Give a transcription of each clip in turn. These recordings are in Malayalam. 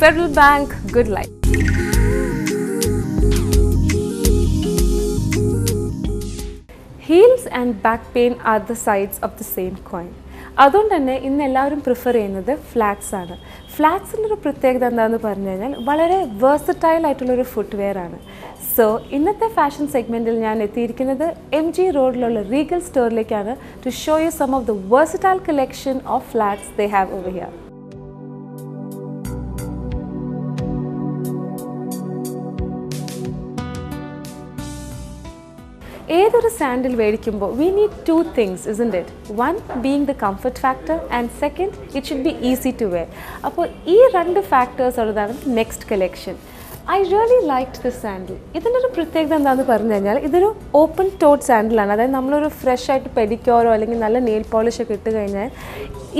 Federal bank good life. Heels and back pain are the sides of the same coin അതുകൊണ്ട് തന്നെ ഇന്ന് എല്ലാവരും പ്രിഫർ ചെയ്യുന്നത് ഫ്ലാറ്റ്സ് ആണ്. ഫ്ലാറ്റ്സിന്റെ ഒരു പ്രത്യേകത എന്താണെന്ന് പറഞ്ഞു കഴിഞ്ഞാൽ വളരെ വേഴ്സറ്റൈൽ ആയിട്ടുള്ളൊരു ഫുട്വെയർ ആണ്. സോ ഇന്നത്തെ ഫാഷൻ സെഗ്മെന്റിൽ ഞാൻ എത്തിയിരിക്കുന്നത് എം ജി റോഡിലുള്ള Regal സ്റ്റോറിലേക്കാണ് to show you some of the versatile collection of flats they have over here ഏതൊരു സാൻഡിൽ മേടിക്കുമ്പോൾ we need two things isn't it one being the comfort factor and second it should be easy to wear അപ്പോൾ ഈ രണ്ട് ഫാക്ടേഴ്സ് ഉള്ളതാണ് next collection I really like the sandal ഇതിന്റെ ഒരു പ്രത്യേകത എന്താണെന്ന് പറഞ്ഞു കഴിഞ്ഞാൽ ഇതൊരു ഓപ്പൺ ടോട്ട് സാൻഡിലാണ് അതായത് നമ്മളൊരു ഫ്രഷ് ആയിട്ട് പെഡിക്യോറോ അല്ലെങ്കിൽ നല്ല നെയിൽ പോളിഷ് ഒക്കെ ഇട്ട് കഴിഞ്ഞാൽ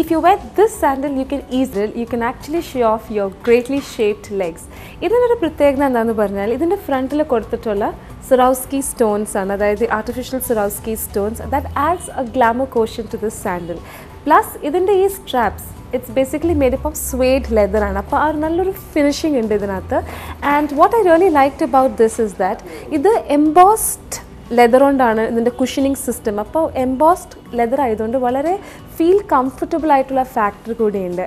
if you wear this sandal you can easily you can actually show off your greatly shaped legs ഇതിനൊരു പ്രത്യേകത എന്താണെന്ന് പറഞ്ഞാൽ ഇതിന്റെ ഫ്രണ്ടിൽ കൊടുത്തിട്ടുള്ള സിറൗസ്കി സ്റ്റോൺസ് ആണ്. അതായത് artificial Swarovski stones that adds a glamour quotient to this sandal plus ഇതിന്റെ ഈ straps it's basically made up of suede leather ആണ് അപ്പോൾ ആ ഒരു നല്ലൊരു ഫിനിഷിംഗ് ഉണ്ട് ഇതിനകത്ത്. And what I really liked about this is that ഇത് എംബോസ്ഡ് ലെതർ കൊണ്ടാണ് ഇതിന്റെ കുഷനിങ് സിസ്റ്റം അപ്പോൾ എംബോസ്ഡ് ലെതർ ആയതുകൊണ്ട് വളരെ ഫീൽ കംഫർട്ടബിൾ ആയിട്ടുള്ള ഫാക്ടർ കൂടിയുണ്ട്.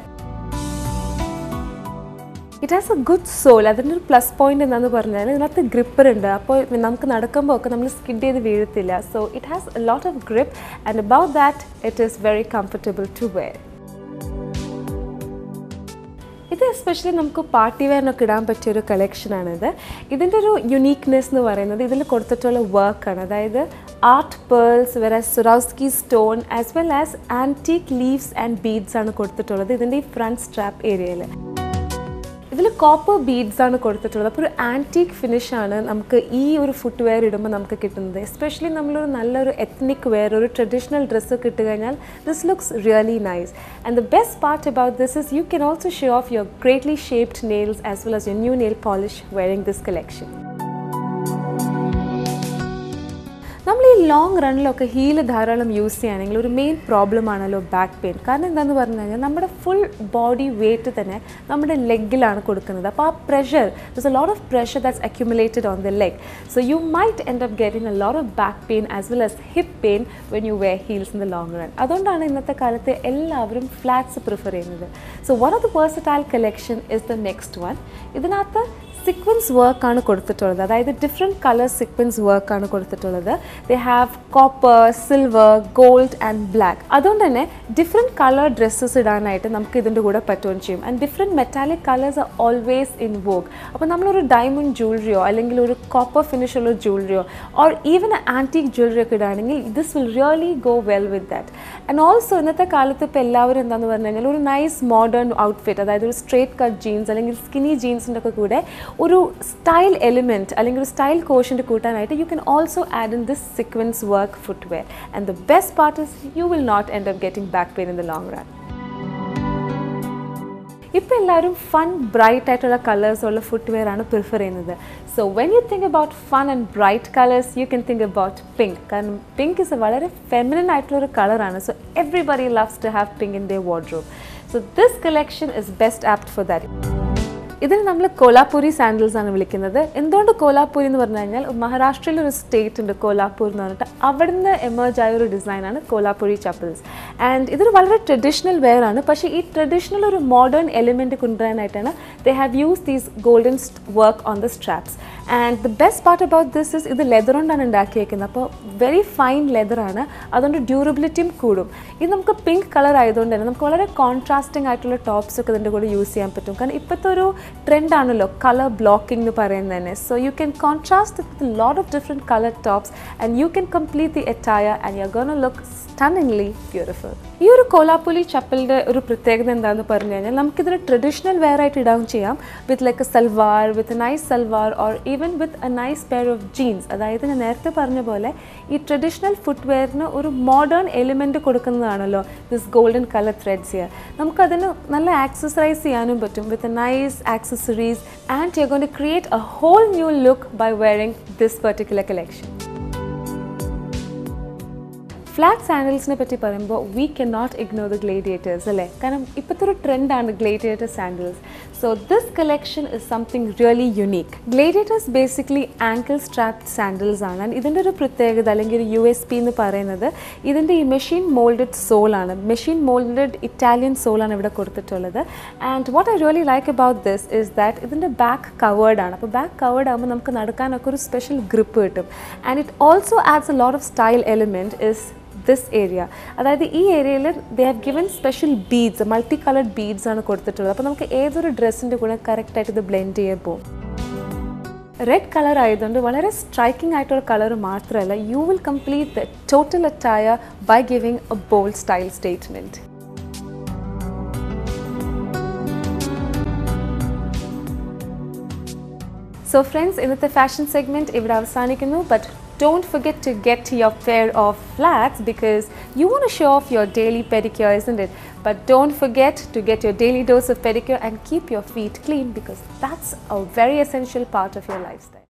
It has a good sole അതിന്റെ ഒരു പ്ലസ് പോയിന്റ് എന്താന്ന് പറഞ്ഞാൽ ഇതിനകത്ത് ഗ്രിപ്പർ ഉണ്ട്. അപ്പോൾ നമുക്ക് നടക്കുമ്പോൾ ഒക്കെ നമ്മൾ സ്കിഡ് ചെയ്ത് വീഴത്തില്ല. So it has a lot of grip and about that it is very comfortable to wear ഇത് എസ്പെഷ്യലി നമുക്ക് പാർട്ടി വെയറിനൊക്കെ ഇടാൻ പറ്റിയ ഒരു കളക്ഷനാണിത് ഇതിന്റെ ഒരു യുണീക്നെസ് എന്ന് പറയുന്നത് ഇതിൽ കൊടുത്തിട്ടുള്ള വർക്കാണ് അതായത് ആർട്ട് പേൾസ് വെറെ Swarovski stone as well as antique leaves and beads ആണ് കൊടുത്തിട്ടുള്ളത് ഇതിന്റെ ഈ ഫ്രണ്ട് സ്ട്രാപ്പ് ഏരിയയിൽ ഇതിൽ കോപ്പർ ബീഡ്സ് ആണ് കൊടുത്തിട്ടുള്ളത്. അപ്പോൾ ഒരു ആന്റീക് ഫിനിഷ് ആണ് നമുക്ക് ഈ ഒരു ഫുട്ട് വെയർ ഇടുമ്പോൾ നമുക്ക് കിട്ടുന്നത്. എസ്പെഷ്യലി നമ്മളൊരു നല്ലൊരു എത്നിക് വെയർ ഒരു ട്രഡീഷണൽ ഡ്രസ്സ് കിട്ടി കഴിഞ്ഞാൽ this looks really nice and the best part about this is you can also show off your greatly shaped nails as well as your new nail polish wearing this collection long റണ്ണിലൊക്കെ heel ധാരാളം യൂസ് ചെയ്യുകയാണെങ്കിൽ ഒരു മെയിൻ പ്രോബ്ലം ആണല്ലോ ബാക്ക് പെയിൻ കാരണം എന്താണെന്ന് പറഞ്ഞു കഴിഞ്ഞാൽ നമ്മുടെ ഫുൾ ബോഡി വെയിറ്റ് തന്നെ നമ്മുടെ ലെഗിലാണ് കൊടുക്കുന്നത്. അപ്പോൾ ആ pressure this a lot of pressure that's accumulated on the leg so you might end of getting a lot of back pain as well as hip pain when you wear heels in the long run അതുകൊണ്ടാണ് ഇന്നത്തെ കാലത്ത് എല്ലാവരും ഫ്ലാറ്റ്സ് പ്രിഫർ ചെയ്യുന്നത്. So one of the versatile collection is the next one ഇതിനകത്ത് സിക്വൻസ് വർക്കാണ് കൊടുത്തിട്ടുള്ളത്. അതായത് ഡിഫറെന്റ് കളർ സിക്വൻസ് വർക്കാണ് കൊടുത്തിട്ടുള്ളത്. They have copper silver gold and black അതുകൊണ്ട് തന്നെ ഡിഫറെന്റ് കളർ ഡ്രസ്സസ് ഇടാനായിട്ട് നമുക്ക് ഇതിന്റെ കൂടെ പറ്റുകയും ചെയ്യും. And different metallic colours are always in vogue അപ്പോൾ നമ്മളൊരു ഡയമണ്ട് ജ്വല്ലറിയോ അല്ലെങ്കിൽ ഒരു കോപ്പർ ഫിനിഷ് ഉള്ള ജ്വല്ലറിയോ ഓർ ഈവൻ ആന്റീക് ജ്വല്ലറി ഒക്കെ ഇടുകയാണെങ്കിൽ this will really go well with that and also ഇന്നത്തെ കാലത്ത് ഇപ്പോൾ എല്ലാവരും എന്താന്ന് പറഞ്ഞു കഴിഞ്ഞാൽ ഒരു നൈസ് മോഡേൺ ഔട്ട്ഫിറ്റ് അതായത് ഒരു സ്ട്രേറ്റ് കട്ട് ജീൻസ് അല്ലെങ്കിൽ സ്കിനി ജീൻസിന്റെ ഒക്കെ കൂടെ ഒരു സ്റ്റൈൽ എലിമെന്റ് അല്ലെങ്കിൽ ഒരു സ്റ്റൈൽ കോഷന്റെ കൂട്ടാനായിട്ട് you can also add in this sequence work footwear and the best part is you will not end of getting back pain in the long run ഇപ്പോൾ എല്ലാവരും ഫൺ ബ്രൈറ്റ് ആയിട്ടുള്ള കളേഴ്സ് ഉള്ള ഫുട്ട് ആണ് പ്രിഫർ ചെയ്യുന്നത്. So when you think about fun and bright colours you can think about pink കാരണം പിങ്ക് ഇസ് എ വളരെ ഫെമിനൻ ആയിട്ടുള്ള ഒരു കളറാണ് so everybody loves to have pink in the wardrobe so this collection is best apt for that ഇതിന് നമ്മൾ കോലാപൂരി സാൻഡൽസ് ആണ് വിളിക്കുന്നത്. എന്തുകൊണ്ട് കോലാപൂരി എന്ന് പറഞ്ഞു കഴിഞ്ഞാൽ മഹാരാഷ്ട്രയിൽ ഒരു സ്റ്റേറ്റ് ഉണ്ട് കോലാപൂർ എന്ന് പറഞ്ഞിട്ട്. അവിടുന്ന് എമേർജ് ആയ ഒരു ഡിസൈനാണ് കോലാപൂരി ചപ്പൽസ് ആൻഡ് ഇതൊരു വളരെ ട്രഡീഷണൽ വെയർ ആണ്. പക്ഷേ ഈ ട്രഡീഷണൽ ഒരു modern element കൊണ്ടുവരാനായിട്ടാണ് they have use these golden work on the straps and the best part about this is ഇത് ലെതർ കൊണ്ടാണ് ഉണ്ടാക്കിയേക്കുന്നത്. അപ്പോൾ വെരി ഫൈൻ ലെതറാണ്. അതുകൊണ്ട് ഡ്യൂറബിലിറ്റിയും കൂടും. ഇത് നമുക്ക് പിങ്ക് കളർ ആയതുകൊണ്ട് തന്നെ നമുക്ക് വളരെ കോൺട്രാസ്റ്റിംഗ് ആയിട്ടുള്ള ടോപ്സ് ഒക്കെ ഇതിന്റെ കൂടെ യൂസ് ചെയ്യാൻ പറ്റും. കാരണം ഇപ്പോഴത്തെ ഒരു ട്രെൻഡ് ആണല്ലോ കളർ ബ്ലോക്കിംഗ് എന്ന് പറയുന്നത് തന്നെ. So you can contrast with lot of different colour tops and you can complete the attire and you gonna look stunningly beautiful ഈ ഒരു കോലാപ്പുലി ചപ്പലിന്റെ ഒരു പ്രത്യേകത എന്താണെന്ന് പറഞ്ഞു കഴിഞ്ഞാൽ നമുക്കിതിന് ട്രഡീഷണൽ വെയർ ആയിട്ട് ഇടാൻ ചെയ്യാം. With like a salwar with nice salwar or even with a nice pair of jeans അതായത് ഞാൻ നേരത്തെ പറഞ്ഞ പോലെ ഈ ട്രഡീഷണൽ ഫുട് വെയറിന് ഒരു modern element കൊടുക്കുന്നതാണല്ലോ this golden colour threads here നമുക്കതിന് നല്ല ആക്സസറൈസ് ചെയ്യാനും പറ്റും. With a nice accessories and you gonna to create a whole new look by wearing this particular collection flat സാൻഡൽസിനെ പറ്റി പറയുമ്പോൾ we can not ignore the gladiators അല്ലേ? കാരണം ഇപ്പോഴത്തെ ഒരു ട്രെൻഡാണ് gladiator sandals so this collection is something really unique gladiators basically ankle strapped sandals ആണ്. ആൻഡ് ഇതിന്റെ ഒരു പ്രത്യേകത അല്ലെങ്കിൽ ഒരു യു എസ് പി എന്ന് പറയുന്നത് ഇതിന്റെ ഈ മെഷീൻ മോൾഡഡ് സോളാണ് മെഷീൻ മോൾഡഡ് ഇറ്റാലിയൻ സോളാണ് ഇവിടെ കൊടുത്തിട്ടുള്ളത്. And what I really like about this is that ഇതിന്റെ ബാക്ക് കവേർഡ് ആണ്. അപ്പോൾ ബാക്ക് കവേർഡ് ആകുമ്പോൾ നമുക്ക് നടക്കാനൊക്കെ ഒരു സ്പെഷ്യൽ ഗ്രിപ്പ് കിട്ടും. And it also adds a lot of style element is this area അതായത് ഈ ഏരിയയിൽ they have given special beads multi coloured beads ആണ് കൊടുത്തിട്ടുള്ളത്. അപ്പോൾ നമുക്ക് ഏതൊരു ഡ്രസ്സിന്റെ കൂടെ കറക്റ്റായിട്ട് ഇത് ബ്ലെൻഡ് ചെയ്യാൻ പോകും റെഡ് കളർ ആയതുകൊണ്ട് വളരെ സ്ട്രൈക്കിംഗ് ആയിട്ടുള്ള കളർ മാത്രമല്ല you will complete the total attire by giving a bold style statement so friends ഇന്നത്തെ ഫാഷൻ സെഗ്മെന്റ് ഇവിടെ അവസാനിക്കുന്നു. But don't forget to get your pair of flats because you want to show off your daily pedicure, isn't it? But don't forget to get your daily dose of pedicure and keep your feet clean because that's a very essential part of your lifestyle.